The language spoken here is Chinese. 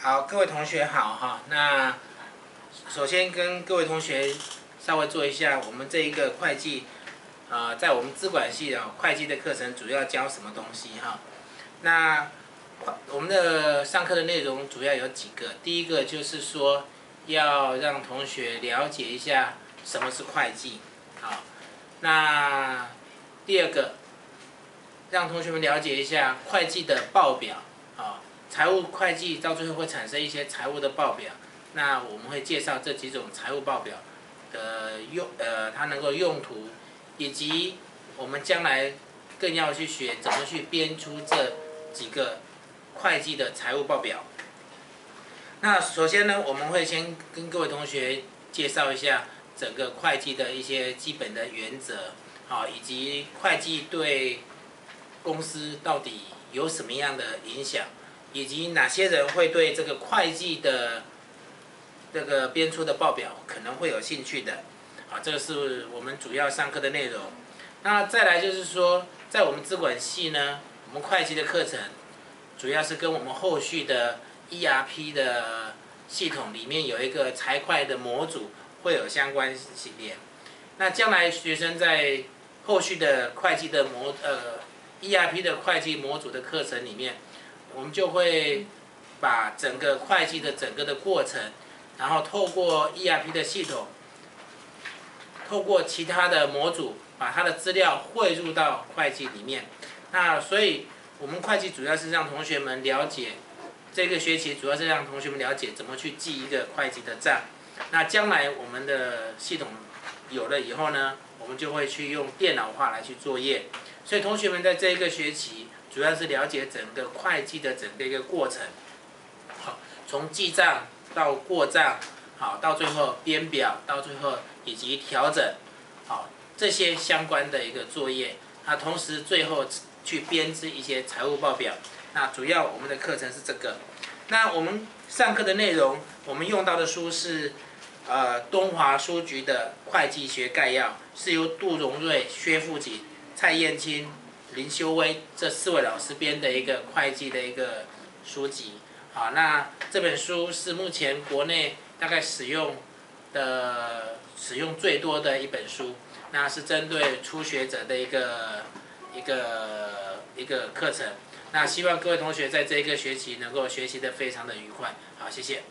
好，各位同学好哈。那首先跟各位同学稍微做一下，我们这一个会计，呃，在我们资管系的会计的课程主要教什么东西哈？那我们的上课的内容主要有几个，第一个就是说要让同学了解一下什么是会计，好。那第二个，让同学们了解一下会计的报表，啊。财务会计到最后会产生一些财务的报表，那我们会介绍这几种财务报表的用，呃，它能够用途，以及我们将来更要去学怎么去编出这几个会计的财务报表。那首先呢，我们会先跟各位同学介绍一下整个会计的一些基本的原则，好，以及会计对公司到底有什么样的影响。以及哪些人会对这个会计的这个编出的报表可能会有兴趣的？啊，这个是我们主要上课的内容。那再来就是说，在我们资管系呢，我们会计的课程主要是跟我们后续的 ERP 的系统里面有一个财会的模组会有相关系列。那将来学生在后续的会计的模呃 ERP 的会计模组的课程里面。我们就会把整个会计的整个的过程，然后透过 ERP 的系统，透过其他的模组，把它的资料汇入到会计里面。那所以，我们会计主要是让同学们了解，这个学期主要是让同学们了解怎么去记一个会计的账。那将来我们的系统有了以后呢，我们就会去用电脑化来去作业。所以同学们在这一个学期。主要是了解整个会计的整个一个过程，好，从记账到过账，好，到最后编表，到最后以及调整，好，这些相关的一个作业，那同时最后去编织一些财务报表，那主要我们的课程是这个，那我们上课的内容，我们用到的书是，呃，东华书局的会计学概要，是由杜荣瑞、薛富锦、蔡燕青。林修威这四位老师编的一个会计的一个书籍，好，那这本书是目前国内大概使用的使用最多的一本书，那是针对初学者的一个一个一个课程，那希望各位同学在这一个学期能够学习的非常的愉快，好，谢谢。